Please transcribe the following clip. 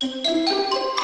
Música